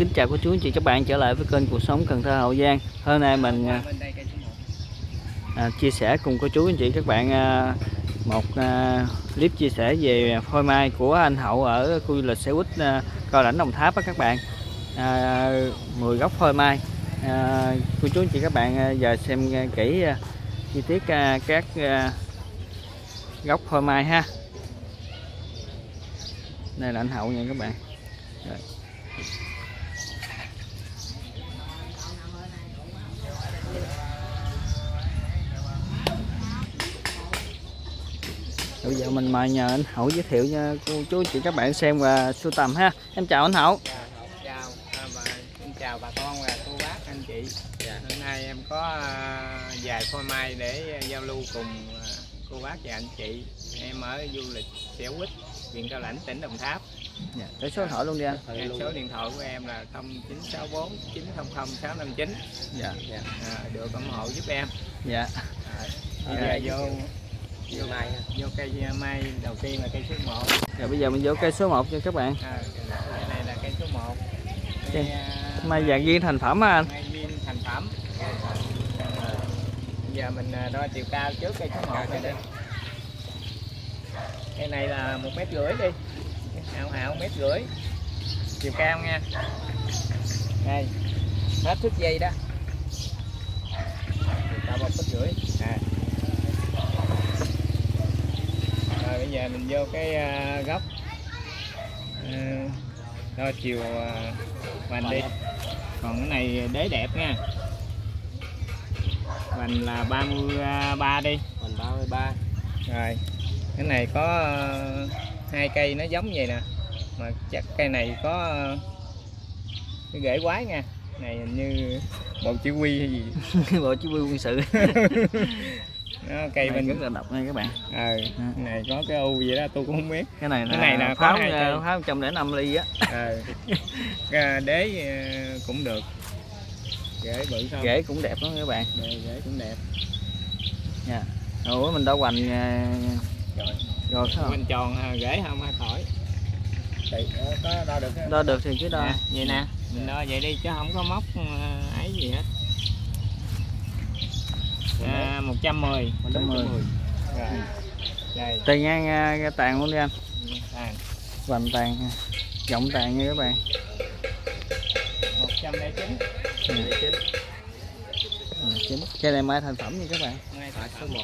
kính chào cô chú anh chị các bạn trở lại với kênh cuộc sống Cần Thơ Hậu Giang. Hôm nay mình à, à, chia sẻ cùng cô chú anh chị các bạn à, một à, clip chia sẻ về phôi mai của anh Hậu ở khu du lịch xe buýt à, Cao Lãnh Đồng Tháp á các bạn. À, 10 gốc phôi mai. À, cô chú anh chị các bạn à, giờ xem à, kỹ à, chi tiết à, các à, gốc phôi mai ha. Đây là anh Hậu nha các bạn. Rồi. Bây giờ mình mời nhờ anh Hậu giới thiệu cho cô chú chị các bạn xem và sưu tầm ha. Em chào anh Hậu. Dạ, chào à, và xin chào bà con và cô bác anh chị dạ. hôm nay em có à, vài phôi mai để à, giao lưu cùng à, cô bác và anh chị em ở du lịch xẻo quýt huyện cao lãnh tỉnh đồng tháp Dạ, cái số điện thoại luôn đi anh. Dạ, số điện thoại của em là 0964 900 659 Dạ. à, được ủng hộ giúp em Dạ. à, bây giờ vô vô mai vô cây mai đầu tiên là cây số 1 Rồi bây giờ mình vô cây số 1 cho các bạn. à, cây này là cây số 1 Cây- à, Mai vàng ghi thành phẩm á anh. mai viên thành phẩm. Bây giờ mình à, đo chiều cao trước cây số 1 này đi. cây này là một mét rưỡi đi. Hạo hạo mét rưỡi. Chiều cao nha. Đây. Hết thước dây đó. Cao một mét rưỡi. À. rồi bây giờ mình vô cái à, góc. À, đo chiều vành đi. Còn cái này đế đẹp nha. Vành là 33 đi. Mình 33 rồi cái này có hai cây nó giống vậy nè. Mà chắc cây này có ờ, cái rễ quái nha. Này hình như bộ chỉ huy hay gì? Bộ chỉ huy quân sự. nó cây Này bên rất là độc nha các bạn. ờ cái này có cái u gì đó tôi cũng không biết Cái này là, Cái này là có pháo hai cây. pháo 105 ly á. ờ Cái đế ờ, cũng được rễ bự không Rễ cũng đẹp lắm các bạn. rễ, cũng đẹp Ủa mình đã hoành à, rồi rồi không? quanh tròn rễ không hay khỏi Thì ờ, có đo được? Đo được thì cứ đo. Nè, vậy nè mình đo vậy đi chứ không có móc ờ, ấy gì hết à, 110 Mình đúng 110. 110 rồi đây Tàn ngang à, tàn luôn đi anh. à, Hoành tàn. Rộng tàn nha các bạn. 109 Ừ, chín. Cây này mai thành phẩm nha các bạn. ngay Tại số 1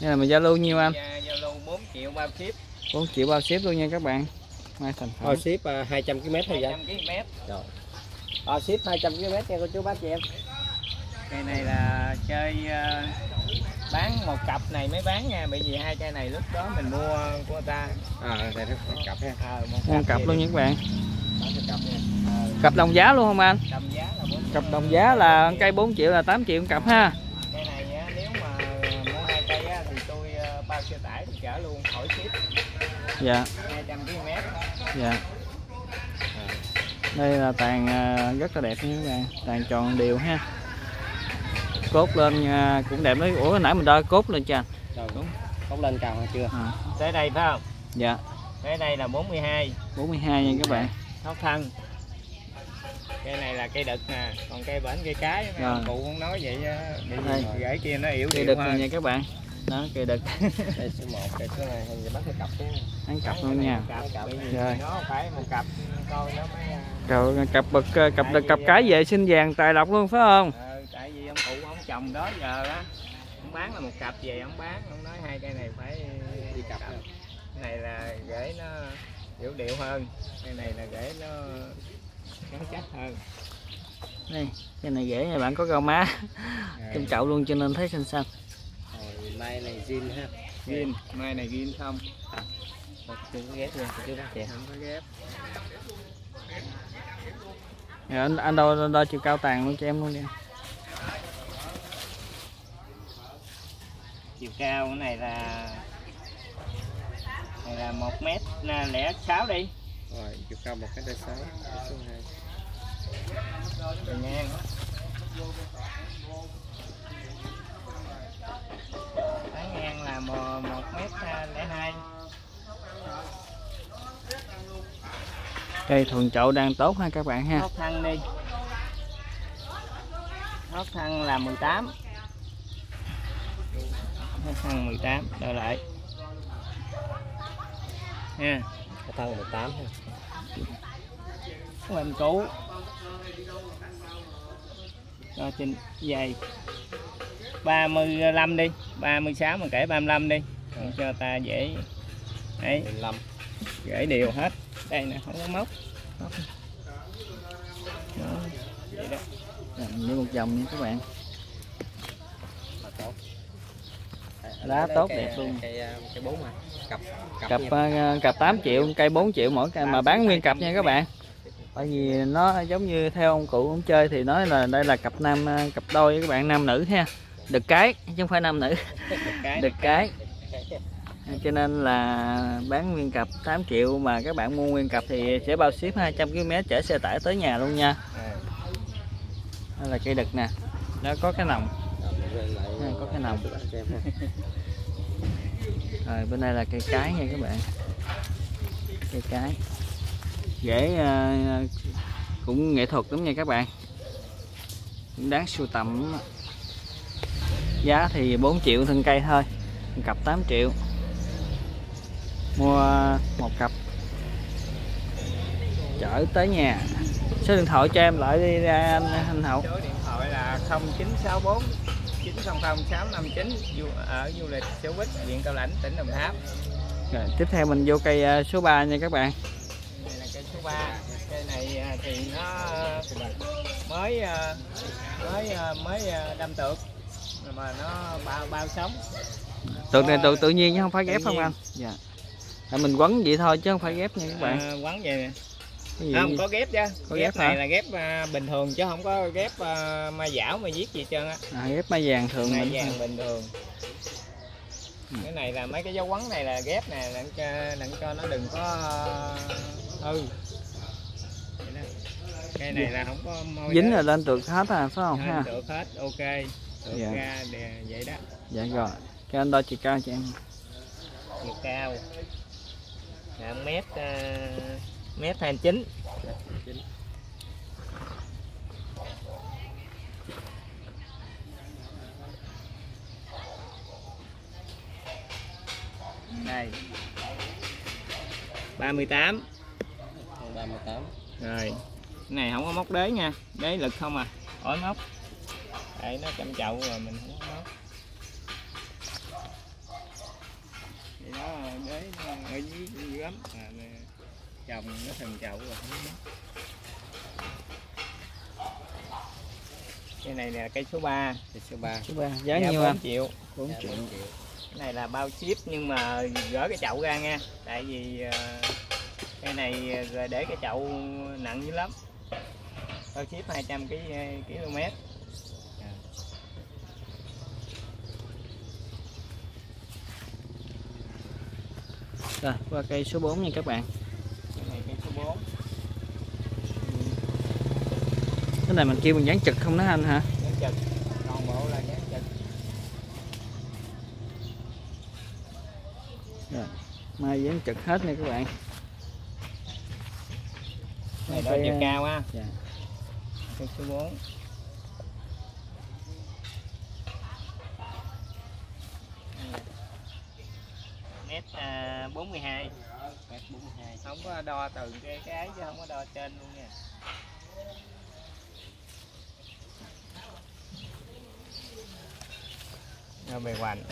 Đây là mình giao lưu nhiêu anh? giao lưu 4 triệu bao ship 4 triệu bao ship luôn nha các bạn. Mai thành phẩm. Thôi ship uh, 200 km thôi vậy 200 km Ờ ship 200 km nha cô chú bác chị em cây này là chơi ờ, bán một cặp này mới bán nha bởi vì hai cây này lúc đó mình mua của người ta À đây nó một cặp ha ờ, một Con cặp luôn nha các bạn. Cặp nha Ờ, Cặp đồng giá luôn không anh? đồng giá là 4 Cặp đồng giá là cây 4 triệu là 8 triệu một cặp ha. cây này á, nếu mà mua hai cây á, thì tôi ờ, bao xe tải tôi chở luôn khỏi ship Dạ, 200 km dạ. Đây là tàn à, rất là đẹp nha các bạn. Tàn tròn đều ha. Cốt lên à, cũng đẹp đấy. Ủa nãy mình đo cốt lên anh. Rồi Không lên cao chưa À, tới đây phải không dạ, tới đây là 42 42 nha các bạn. thóc thân cây này là cây đực nè còn cây bển cây cái ông cụ không nói vậy á, bị rễ kia nó yếu Cây đực hơn nha các bạn. Đó, cây đực. Đây số 1 đây số 2 Hình bắt cái cặp chứ Ăn cặp luôn nha. cặp Rồi. nó phải một cặp coi nó mới à, Rồi cặp bậc cặp đực cặp cái vệ sinh vàng tài lộc luôn phải không? ờ, tại vì ông cụ trồng đó giờ á ông bán là một cặp về ông bán ông nói hai cây này phải Đi cặp cặp cái này là rễ nó yếu điệu hơn cây này là rễ nó gắn chắc hơn. Đây, cái này dễ nha bạn có rau má. Trong chậu luôn cho nên thấy xanh xanh. Rồi mai này zin ha. Gin. Mai này gin không? Một chưa có ghép bác chị em không có ghép. Rồi anh anh đo đo chiều cao tàn luôn cho em luôn đi. Chiều cao cái này là này là một mét lẻ sáu đi. Rồi chiều cao 1 cái đây 6 Số 2 bề ngang ngang là một một mét lẻ hai. Cây thuần chậu đang tốt ha các bạn ha. Hót thăng đi. Hót thăng là 18 hót thăng 18 đợi lại. Ha cái thân 18 ha. Em cũ cho trên dày 35 đi 36 mà kể 35 đi. Để cho ta dễ. Đấy. 15 gửi đều hết. Đây nè không có móc. Đó, vậy đó. Rồi, mình đi một vòng nha các bạn là tốt Lá Lấy tốt cây- đẹp luôn. cây cây bốn mà. Cặp cặp nhiêu? ờ, cặp 8 triệu cây 4 triệu mỗi cây mà bán nguyên cặp nha các bạn. Tại vì nó giống như theo ông cụ ông chơi thì nói là đây là cặp nam ờ, cặp đôi với các bạn nam nữ ha. Được cái chứ không phải nam nữ. Được cái. Cho nên là bán nguyên cặp 8 triệu mà các bạn mua nguyên cặp thì sẽ bao ship 200 km chở xe tải tới nhà luôn nha. À, đây là cây đực nè. Nó có cái nòng Ha, có cái em ha. rồi bên đây là cây cái nha các bạn. Cây cái. Rễ ờ, cũng nghệ thuật lắm nha các bạn. Cũng đáng sưu tầm giá thì 4 triệu thân cây thôi một cặp 8 triệu. Mua một cặp. Chở tới nhà. Số điện thoại cho em lại đi ra anh, anh Hậu. Số điện thoại là 0964 900 659 du, ở du lịch Số Bích huyện Cao Lãnh tỉnh Đồng Tháp. Rồi, tiếp theo mình vô cây ờ, số 3 nha các bạn. Đây là cây số 3 cây này à, thì nó à, mới à, mới à, mới à, đâm tược mà nó bao bao sống. Tự này tự tự nhiên chứ không phải ghép không anh? Dạ. Tại mình quấn vậy thôi chứ không phải ghép nha các bạn. À, quấn vậy nè gì? Không có ghép chứ Có ghép ghép hả? này là ghép à, bình thường chứ không có ghép à, ma dảo ma viết gì trơn á. À, ghép mai vàng thường mai mình vàng bình thường. Ừ. cái này là mấy cái dấu quấn này là ghép nè đặng cho đặng cho nó đừng có hư đó. cây này là không có môi dính đó. rồi lên tược hết à phải không ha? được hết ok. Dạ. ra đè- vậy đó. Dạ rồi. Cho anh đo chiều cao cho em. Chiều cao. Là mét uh, mét hai chín. Đây 38 Con 38 rồi. Cái này không có móc đế nha. Đế lực không à. Ỏi móc. Để nó chậm chậu rồi mình không có móc. Thì đó đế nó ở dưới lắm à, nè, chồng nó thành chậu rồi không móc cái này là cây số 3 cây số 3 số 3 giá nhiêu anh triệu. 4 Dạ, triệu bốn triệu. cái này là bao ship nhưng mà gỡ cái chậu ra nha. Tại vì ờ, cái này ờ, để cái chậu nặng dữ lắm. Bao ship 200 kg km rồi qua cây số 4 nha các bạn cái này cây số 4 cái này mình kêu bằng dán trực không đó anh hả? Toàn bộ là mai dán trực hết nha các bạn. Này đo chiều cao á. Dạ. cây số 4 mét à, 42 mét 42 không có đo từ cái cái ấy chứ không có đo trên luôn nha Bề hoành.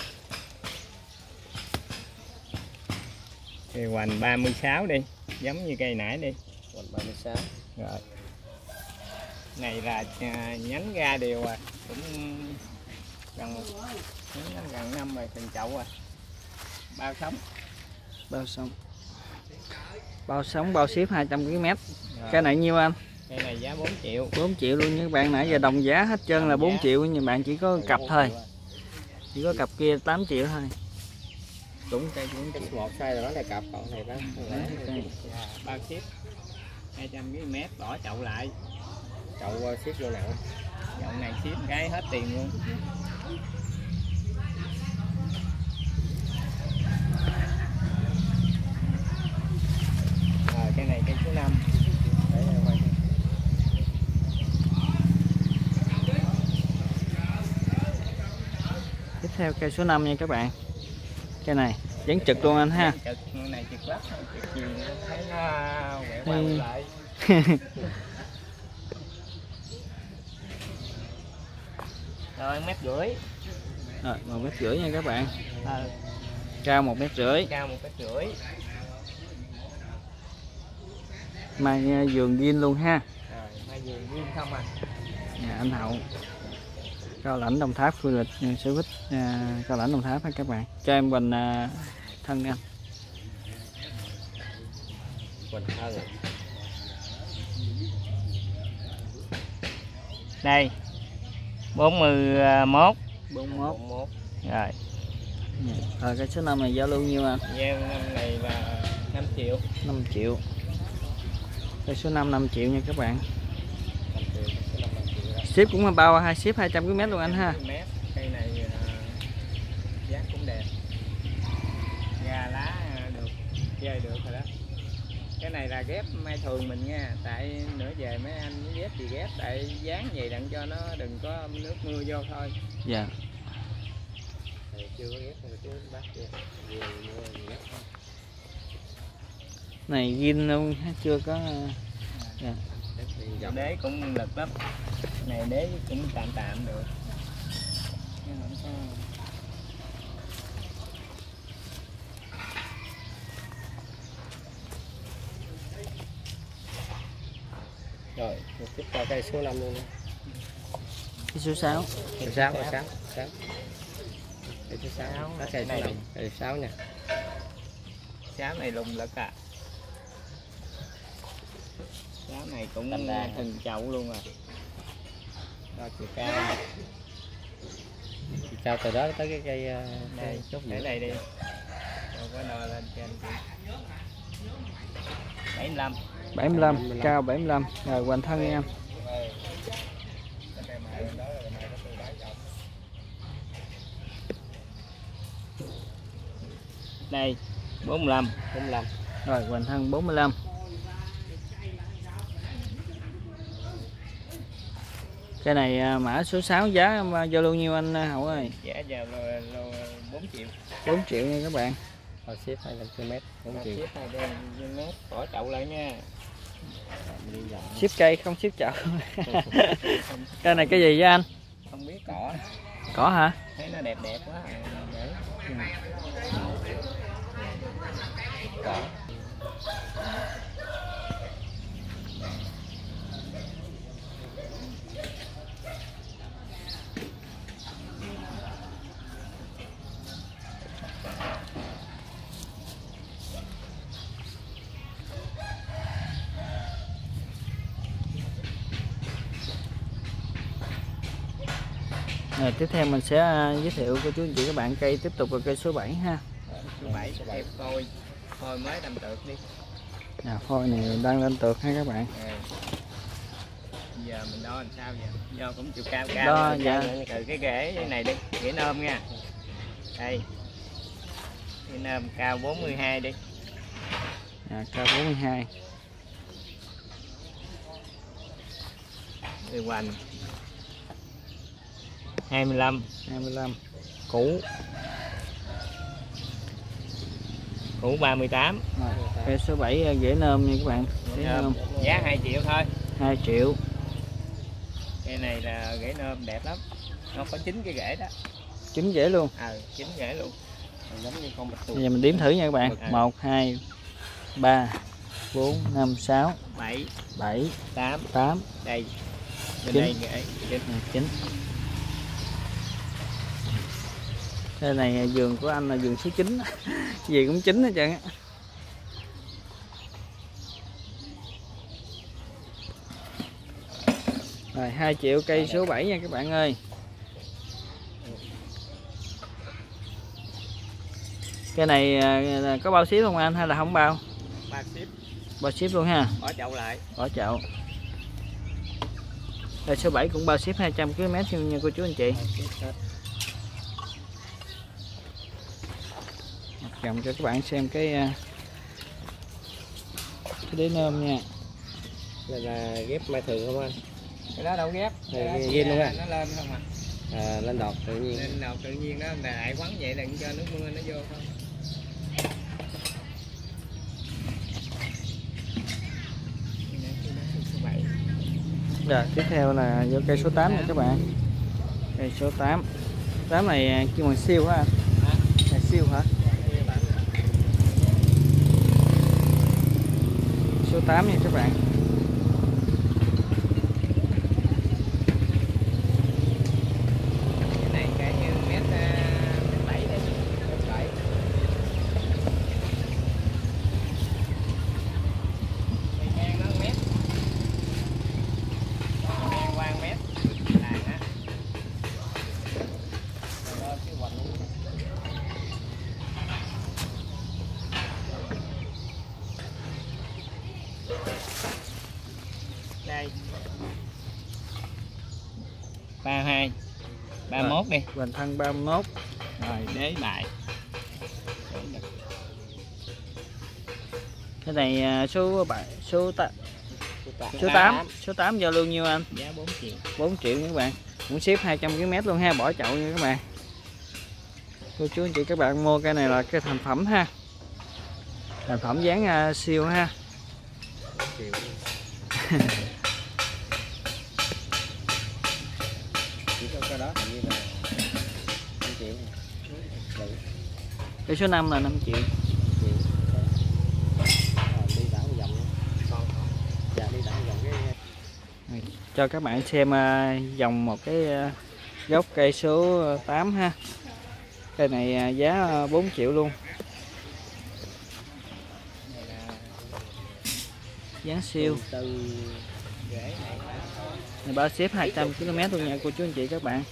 Bề hoành 36 đi giống như cây nãy đi. Còn 36 rồi. Này là à, nhánh ra đều à cũng gần nhánh gần năm rồi từng chậu rồi bao sống. Bao xong bao sống bao ship 200 km Rồi. cái này nhiêu anh? Cây này giá 4 triệu. 4 triệu luôn các bạn nãy giờ đồng giá hết trơn là Đồng 4 giá. triệu nhưng bạn chỉ có cặp thôi chỉ có cặp kia 8 triệu thôi. Đúng cây 4 cái triệu số 1 size là nó là cặp còn này bán lẻ à, bao ship 200 km bỏ chậu lại. Chậu ship vô nặng chậu này ship cái hết tiền luôn. Rồi cây này cây số 5 theo cây số 5 nha các bạn. Cây này vẫn trực luôn anh ha. Ừ. rồi mét rưỡi. Rồi một mét rưỡi nha các bạn. Ờ, cao một mét rưỡi. Cao một mét rưỡi. Mai à, vườn gin luôn ha. Rồi mai vườn nguyên không à? Nhà anh hậu cao lãnh đồng tháp du lịch sở thích à, cao lãnh đồng tháp ha các bạn? Cho em bình à, thân anh. Quỳnh Thân đây 41 41 một rồi. Rồi cây số 5 này giao lưu nhiêu anh? Gieo năm này là 5 triệu. 5 triệu. Cây số 5 5 triệu nha các bạn năm triệu cái năm năm triệu đó ship cũng bao hai ship 200 km luôn anh ha. Cây này à, giá cũng đẹp. Gà lá à, được chơi được rồi đó. Cái này là ghép mai thường mình nha tại nữa về mấy anh muốn ghép thì ghép tại dán vậy đặng cho nó đừng có nước mưa vô thôi. Dạ. Chưa có ghép chứ bác đó này gin luôn chưa có đất đi dọc đế cũng lực lắm. Này đế cũng tạm tạm được. Nhưng không sao? Rồi một chút qua cây số 5 luôn nha cái số 6 cây sáu cây sáu sáu. Cây số sáu đó cây số Này. năm. cây số sáu nha Sáo này lùng lực à này cũng từng chậu luôn rồi đo chiều cao. Chiều cao từ đó tới cái cây ờ, Đây, chốt để đây đi. Rồi có đo lên trên chị 75 75 cao 75 rồi hoành thân nha em. Đây 45 45 rồi hoành thân 45 cái này à, mã số 6 giá à, giao lưu nhiêu anh à, Hậu ơi? Giá giờ là, là 4 triệu. 4 triệu nha các bạn. Thôi ship 200 km 4 triệu. này đây mét bỏ chậu lại nha. Ship cây không ship chậu. Cái này cái gì vậy anh? Không biết cỏ. Cỏ hả? Thấy nó đẹp đẹp quá. Để cỏ rồi tiếp theo mình sẽ à, giới thiệu cho chú anh chị các bạn cây. Tiếp tục là cây số 7 ha. Số 7 số 7 coi Thôi mới đâm tược đi. À, phôi này đang lên tược ha các bạn. Ừ. giờ mình đo làm sao vậy? Do cũng chiều cao cao Đo, rồi, dạ. từ cái ghế này đi ghế nôm nha. Đây. Ghế nôm cao 42 đi. À, cao 42 đường hoành 25 25 cũ củ. 38 rồi, cây số 7 à, ghế nôm nha các bạn. Ghế nôm. Giá 2 triệu thôi. 2 triệu. Cái này là ghế nôm đẹp lắm. Nó có chín cái ghế đó. Chín ghế luôn. Ờ chín ghế luôn. Giống như con bạch tuộc. Bây giờ mình đếm thử nha các bạn. À. 1 2 3 4 5 6 7 7 8 8 đây. Bên Chín. đây ghế chín 9 Đây này à, vườn của anh là vườn số 9 gì cũng chín hết trơn á. Rồi 2 triệu cây số 7 nha các bạn ơi. Cái này à, có bao ship không anh? Hay là không bao? ba ship. Bao ship luôn ha, bỏ chậu lại. Bỏ chậu. Cây số 7 cũng bao ship 200 km nha cô chú anh chị Cầm cho các bạn xem cái à, cái đế nôm nha này là ghép mai thường không anh cái đó đâu ghép Này, Cái đó ghi- chỉ ghi luôn là à? nó lên không à à, lên đọt tự nhiên nên đầu tự nhiên đó là lại quấn vậy đừng cho nước mưa nó vô không là. Dạ, tiếp theo là vô cây số 8 này các bạn. Cây số 8. 8 này à, kêu bằng siêu hả? Là siêu hả? Số 8 nha các bạn. cái này cái như mét à, mét bảy đấy mét bảy Cây ngang nó mét ngang qua mét làng á Rồi đó, cái hoành luôn. đây ba hai đi Hoành thân 31. rồi đế bài Cái này à, số 7 số 8 số Số 8, số 8 giao lưu nhiêu anh? giá 4 triệu 4 triệu các bạn. Cũng ship 200 km luôn ha, bỏ chậu nha các bạn. Cô chú anh chị các bạn mua cây này là cái thành phẩm ha. Thành phẩm dáng à, siêu ha. cái số 5 là 5 triệu. cho các bạn xem à, dòng một cái à, gốc cây số 8 ha. Cây này à, giá 4 triệu luôn. Này giá siêu. Từ này bao xếp 200 km luôn nha, cô chú anh chị các bạn.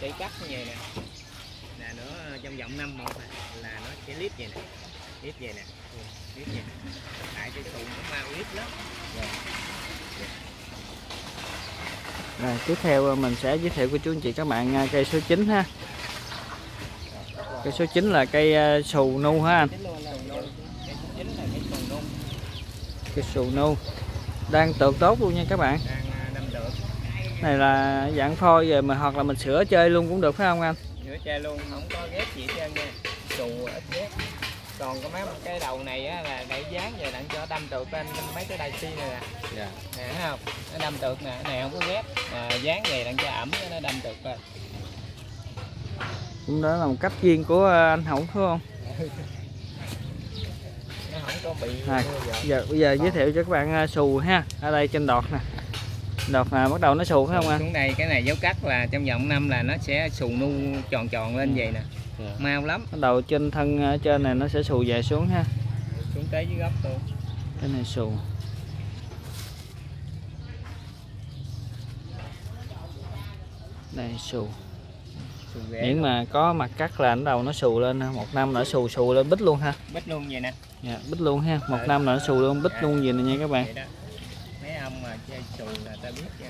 để cắt như vậy nè trong vòng năm một là nó sẽ clip vậy nè clip vậy nè clip vậy nè. Tại cái thùng nó mau clip lắm. Rồi tiếp theo à, mình sẽ giới thiệu cô chú anh chị các bạn à, cây số 9 ha. Cây số 9 là cây à, xù nu ha anh. Cây xù nu. Đang tược tốt luôn nha các bạn. Này là dạng phôi rồi mà hoặc là mình sửa chơi luôn cũng được phải không anh giữa tre luôn. Không có ghép gì hết trơn nha. Xù ít ghép. Còn có mấy cái đầu này á, là để dán về đặng cho đâm tược lên mấy cái đai xi này nè. Dạ. Nè thấy không? Nó đâm tược nè. Này không có ghép. À, dán về đặng cho ẩm nó đâm tược lên. Cũng đó là một cách riêng của à, anh Hậu phải không? Nó không có bị À, giờ bây giờ giới thiệu cho các bạn à, xù ha ở đây trên đọt nè đọt là bắt đầu nó xù phải không anh? xuống đây cái này dấu cắt là trong vòng năm là nó sẽ xù nu tròn tròn lên vậy nè. Dạ. Mau lắm. Bắt đầu trên thân à, trên này nó sẽ xù dài xuống ha. Xuống tới dưới gốc luôn. Cái này xù đây xù miễn mà có mặt cắt là bắt đầu nó xù lên ha. một năm nó xù xù lên bít luôn ha. Bít luôn vậy nè. Dạ, bít luôn ha. Một năm là nó xù luôn bít luôn gì nè nha các bạn. Vậy xù là ta biết chứ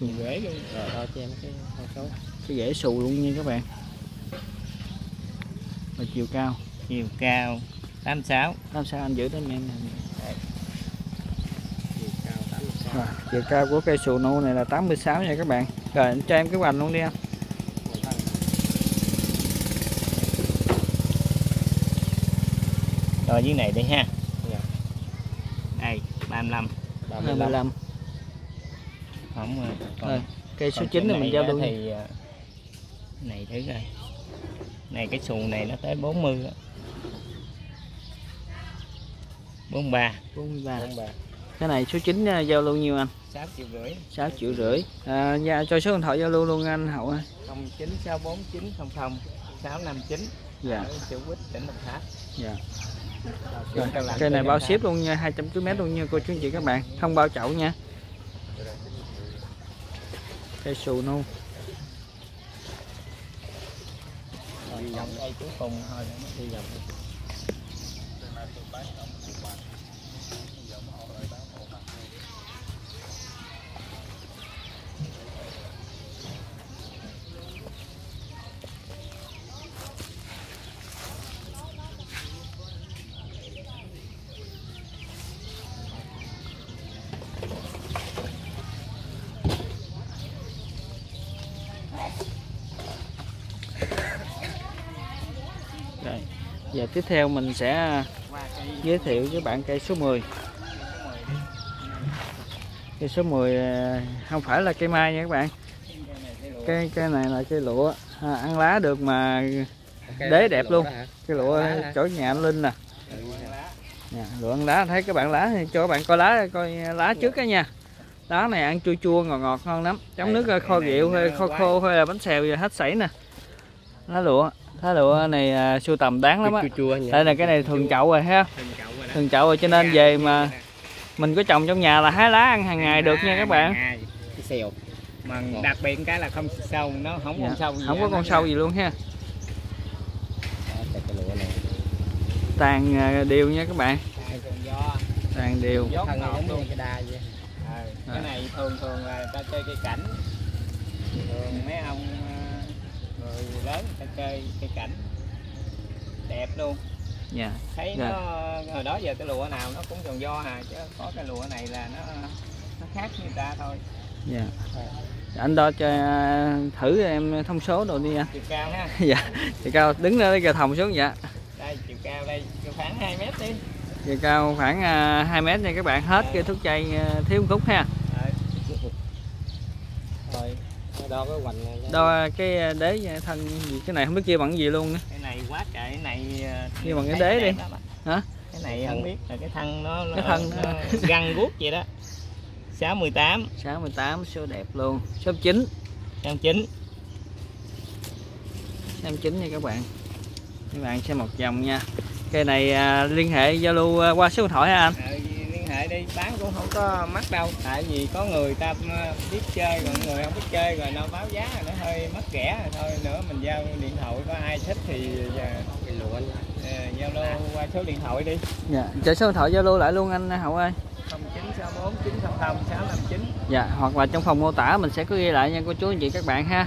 xù rễ luôn rồi đo cho em cái con số. Cái rễ xù luôn nha các bạn. Và chiều cao. Chiều cao. 86 làm sao anh giữ đến em nè. Chiều cao 86 Rồi, chiều cao của cây xù nu này là 86 nha các bạn. Rồi anh cho em cái hoành luôn đi anh. Rồi dưới này đi ha 35 35 25 không à, còn- rồi cây số còn 9 chỗ này mình giao luôn thì à, này thử coi. Này cái xuồng này nó tới 40 á. 43 43 43 cái này số 9 à, giao lưu nhiêu anh? 6 triệu rưỡi. 6 triệu rưỡi. À, dạ, cho số điện thoại giao lưu luôn anh Hậu ơi. 096490 659 dạ. Ở Tiểu Quýt tỉnh Đồng Tháp. Dạ Rồi, cây này bao ship luôn nha 200 km luôn nha cô chú anh chị các bạn không bao chậu nha. Cây xù nu Rồi, còn cây cuối cùng thôi đi vòng Giờ tiếp theo mình sẽ cây giới thiệu với bạn cây số 10 số 10 đi. cây số 10 à, không phải là cây mai nha các bạn. Cây cây này là cây lụa. À, ăn lá được mà Cái Đế đẹp luôn. cây lụa chỗ nhà anh Linh nè. Lụa ăn lá. Dạ, lụa ăn lá. Thấy các bạn lá thì cho các bạn coi lá coi lá trước á nha. Lá này ăn chua chua ngọt ngọt ngon lắm. Chấm nước cái này rượu kho quá. khô hay là bánh xèo gì hết sảy nè. Lá lụa lá lụa này à, sưu tầm đáng lắm á. Đây là cái này thường chậu rồi ha. Thường chậu rồi đó. thường chậu rồi cho nên về mà mình có trồng trong nhà là hái lá ăn hàng ngày được nha các bạn. Ngày. cái xèo. Mà đặc biệt cái là không sâu nó không Dạ, con sâu gì không có con sâu gì luôn ha. Tàn à, đều nha các bạn. Tàn đều. Cái Ờ, cái này thường thường là ta chơi cây cảnh. Thường mấy ông người lớn ta chơi cây cảnh đẹp luôn. Dạ thấy Dạ. nó hồi đó giờ cái lụa nào nó cũng tròn do hà chứ có cái lụa này là nó nó khác như ta thôi. Dạ. Anh đo cho à, thử em thông số đồ đi anh chiều cao ha. Dạ thì cao đứng ra lấy cà thòng xuống dạ. Đây chiều cao đây khoảng 2 mét đi. Chiều cao khoảng à, 2 mét nha các bạn hết cây thuốc chay à, thiếu một khúc ha Ờ, thôi đo cái hoành này đo cái à, đế thân gì cái này không biết chia bằng gì luôn nữa. Cái này quá trời cái này ờ, Như bằng cái đế đi. Hả? cái này không biết là cái thân nó, Cái thân nó- nó găng guốc vậy đó. 618 68 số đẹp luôn. Số 9 trăm chín. 69 nha các bạn. Các bạn xem một vòng nha. Cây này à, liên hệ giao lưu à, qua số điện thoại hả anh? Ờ, hệ đi bán cũng không có mắc đâu. Tại vì có người ta ờ, biết chơi còn người không biết chơi rồi nó báo giá rồi nó hơi mắc rẻ rồi thôi. Nữa mình giao điện thoại có ai thích thì ờ, ờ, giao lưu qua số điện thoại đi. Dạ cho số điện thoại giao lưu lại luôn anh Hậu ơi. 0964 900 659 dạ hoặc là trong phòng mô tả mình sẽ có ghi lại nha cô chú anh chị các bạn ha.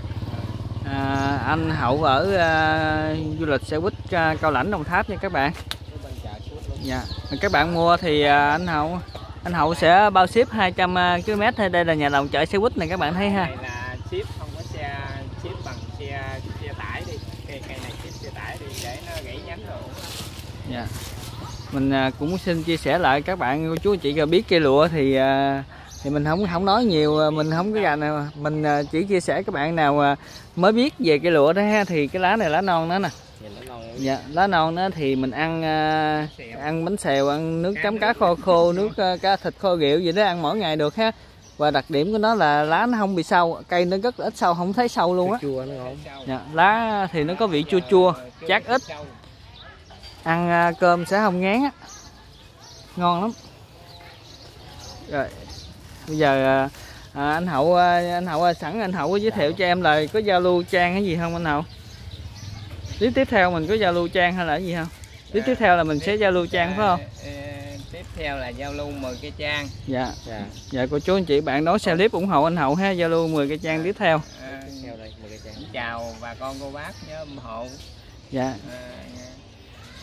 À, anh Hậu ở à, du lịch xe buýt à, Cao Lãnh Đồng Tháp nha các bạn cái bên trà suốt luôn dạ. Các bạn mua thì à, anh Hậu anh Hậu sẽ bao ship 200 km hay đây là nhà lòng chợ xe buýt này các bạn thấy ha. Này là ship không có xe ship bằng xe xe tải đi. Cây cây này ship xe tải đi để nó gãy nhánh rồi Dạ. Mình à, cũng xin chia sẻ lại các bạn cô chú chị biết cây lụa thì à, thì mình không không nói nhiều à, mình không có gà nào. Mình à, chỉ chia sẻ các bạn nào à, mới biết về cây lụa đó ha. Thì cái lá này lá non đó nè dạ lá non đó thì mình ăn à, ăn bánh xèo ăn nước chấm cá kho khô nước à, cá thịt kho rượu gì đó ăn mỗi ngày được ha. Và đặc điểm của nó là lá nó không bị sâu cây nó rất là ít sâu không thấy sâu luôn á. Dạ, lá thì nó có vị chua chua chát ít. Ăn à, cơm sẽ không ngán á. Ngon lắm. Rồi bây giờ à, anh hậu anh hậu sẵn anh hậu có giới thiệu cho em là có giao lưu trang hay gì không anh hậu clip tiếp theo mình có giao lưu trang hay là cái gì không? Clip tiếp theo là mình sẽ giao lưu trang phải không? Ờ, tiếp theo là giao lưu 10 cái trang. Dạ. Dạ. Dạ cô chú anh chị bạn đón xem clip ủng hộ anh hậu ha giao lưu 10 cái trang tiếp theo. Ờ, chào bà con cô bác nhớ ủng hộ. Dạ. Ờ,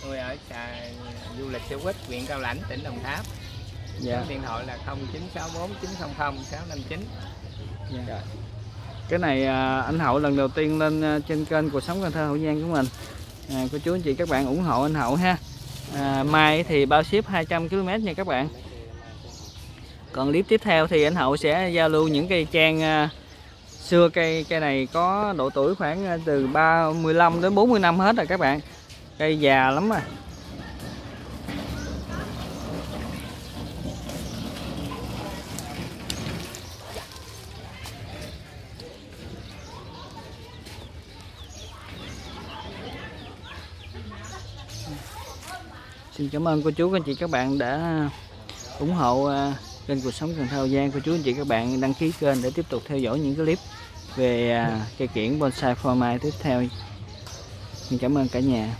tôi ở xà, du lịch Siêu Quýt huyện Cao Lãnh tỉnh Đồng Tháp. Dạ. Số điện thoại là 0964 900 659 Dạ cái này à, anh Hậu lần đầu tiên lên à, trên kênh cuộc sống Cần Thơ Hậu Giang của mình. À, cô chú anh chị các bạn ủng hộ anh Hậu ha. À, mai thì bao ship 200 km nha các bạn. Còn clip tiếp theo thì anh Hậu sẽ giao lưu những cây trang à, xưa cây cây này có độ tuổi khoảng à, từ 35 đến 40 năm hết rồi các bạn. Cây già lắm rồi Xin cảm ơn cô chú anh chị, các bạn đã ủng hộ à, kênh cuộc sống Cần Thơ Giang. Cô chú, anh chị, các bạn đăng ký kênh để tiếp tục theo dõi những cái clip về à, cây kiển bonsai phô mai tiếp theo. Xin cảm ơn cả nhà.